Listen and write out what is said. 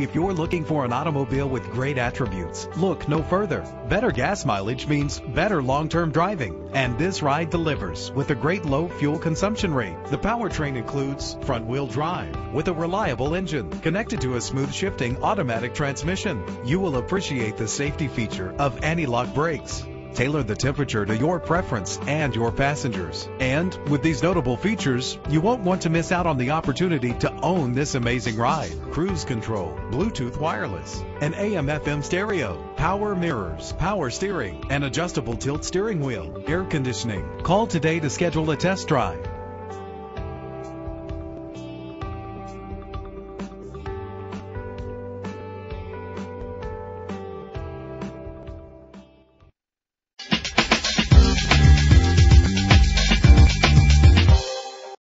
If you're looking for an automobile with great attributes, look no further. Better gas mileage means better long-term driving, and this ride delivers with a great low fuel consumption rate. The powertrain includes front-wheel drive with a reliable engine connected to a smooth shifting automatic transmission. You will appreciate the safety feature of anti-lock brakes. Tailor the temperature to your preference and your passengers. And with these notable features, you won't want to miss out on the opportunity to own this amazing ride. Cruise control, Bluetooth wireless, an AM FM stereo, power mirrors, power steering, an adjustable tilt steering wheel, air conditioning. Call today to schedule a test drive.